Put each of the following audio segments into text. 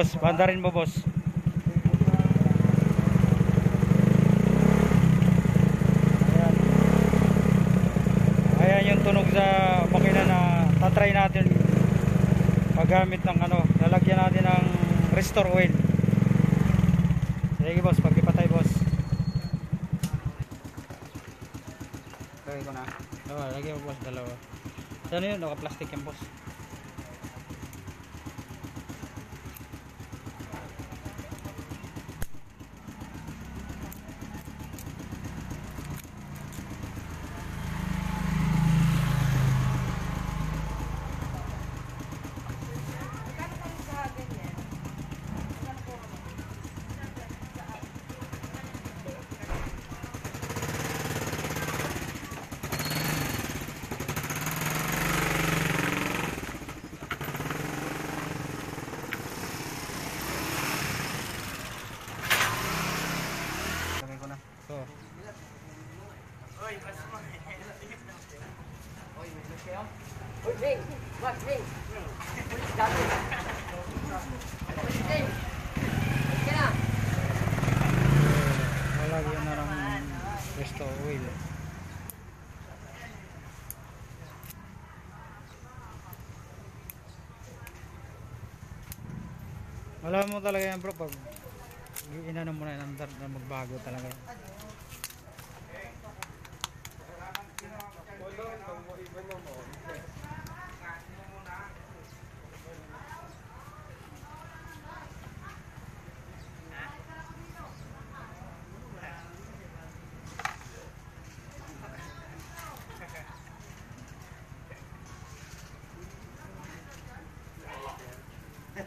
boss, bandarin mo boss. Ayan. Yung tunog sa makina na tatry natin paggamit ng ano, lalagyan natin ng restore oil. Sige boss, pagkipatay boss. Gawin ko na. Oo, lagyan mo boss dalawa. Ano yun? Naka-plastic yan boss. Gawin ko na. So, Uy, Ring! Wag, Ring! Dati! Uy, Ring! Uy, ka na! oil. Alam mo talaga yan bro pag inano mo na yan magbago talaga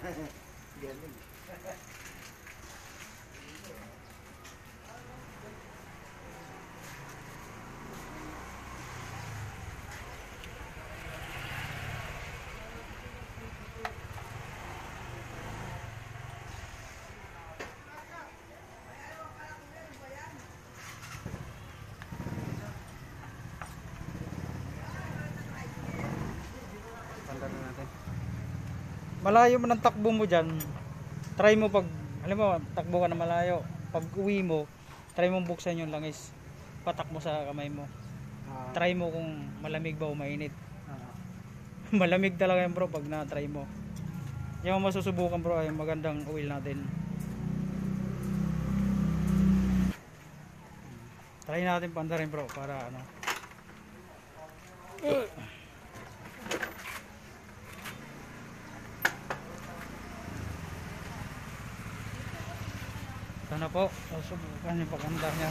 yan. Tanda na natin. Malayo mo ng takbo mo dyan. Try mo pag, alam mo, takbo ka na malayo. Pag uwi mo, try mo buksan yung langis. Patak mo sa kamay mo. Ah, Try mo kung malamig ba o mainit. ah, malamig talaga yan bro pag na-try mo. Yung masusubukan bro ay magandang oil natin. Try natin panda rin bro para ano. Sana po, susubukan yung paganda niya.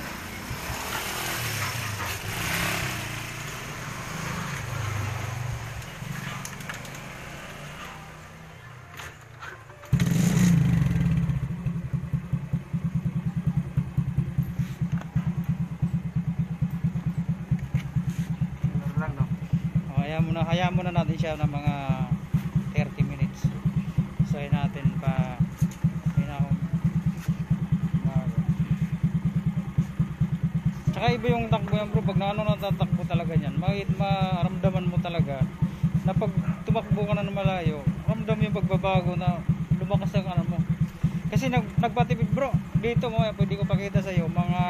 Ganun lang no. O, hayaan mo na, hayaan mo na natin siya ng mga Tsaka iba yung takbo yan bro, pag na ano natatakbo talaga niyan, makit maramdaman mo talaga na pag tumakbo ka na ng malayo, ramdam yung pagbabago na lumakas ang ano mo. Kasi nag, nagpatipid bro, dito mo, pwede ko pakita sa iyo mga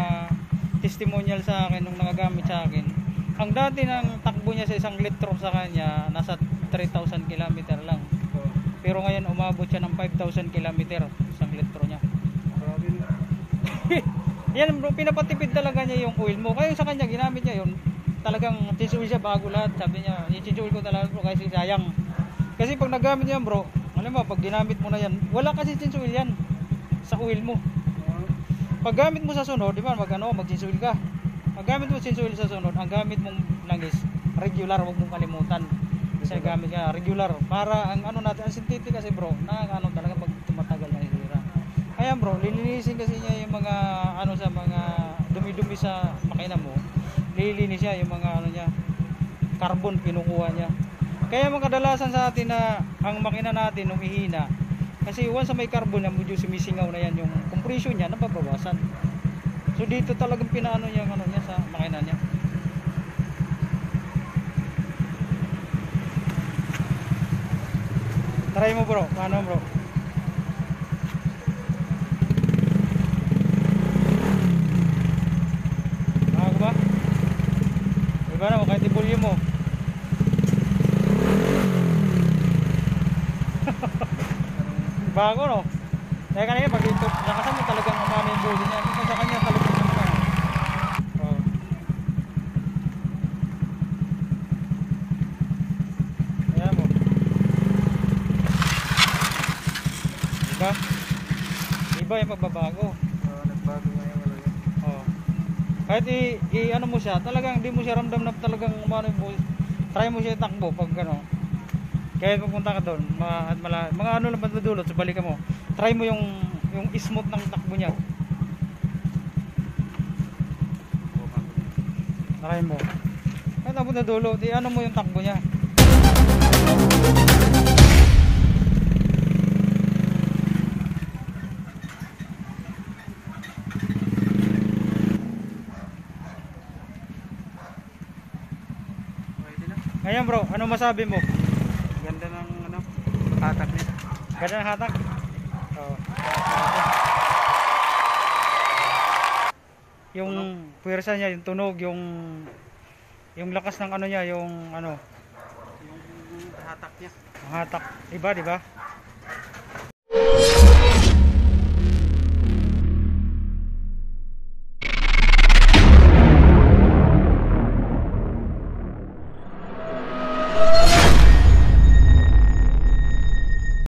testimonial sa akin nung nagagamit sa akin. Ang dati ng takbo niya sa isang litro sa kanya, nasa 3,000 kilometer lang. Pero ngayon umabot siya ng 5,000 kilometer isang litro niya. Grabe na. Yan bro, pinapatipid talaga niya yung oil mo. Kaya sa kanya ginamit niya yun. Talagang change oil siya bago lahat. Sabi niya, i-change oil ko talaga bro kasi sayang. Kasi pag nagamit niya bro, alam mo, pag ginamit mo na yan, wala kasi change oil yan sa oil mo. Pag gamit mo sa sunod, di ba, mag ano, mag change oil ka. Pag gamit mo change oil sa sunod, ang gamit mong langis, regular, huwag mong kalimutan. Kasi gamit ka, regular. Para ang ano natin, ang synthetic kasi bro, na ano talaga pag. Kaya bro, lilinisin kasi niya yung mga ano sa mga dumi-dumi sa makina mo. Lilinis niya yung mga ano niya, carbon kinukuha niya. Kaya mga kadalasan sa atin na ang makina natin umihina, kasi once may carbon na medyo sumisingaw na yan yung compression niya, nababawasan. So dito talagang pinaano niya ano niya sa makina niya. Try mo bro, paano bro? Bago no. Kaya kanina pag ito, lakasan mo talagang umano yung body niya. Kung sa kanya talagang ano. Oh. Ayan mo. Diba? Iba yung pagbabago. Oo, nagbago nga yung ano yun. Oh. Kahit i, i ano mo siya, talagang hindi mo siya ramdam na talagang umano yung body. Try mo siya itakbo pag ano. Kaya pupunta ka doon, ma, at mala, mga ano lang madudulot sa balikan mo. Try mo yung yung smooth ng takbo niya. Try mo. Kahit abot na dulo, di ano mo yung takbo niya. Ngayon bro, ano masabi mo? Hatak niya. Ganda ng hatak? Oo. Yung puwersa niya, yung tunog, yung yung lakas ng ano niya, yung ano, Yung hatak niya. ang hatak. Iba, di ba?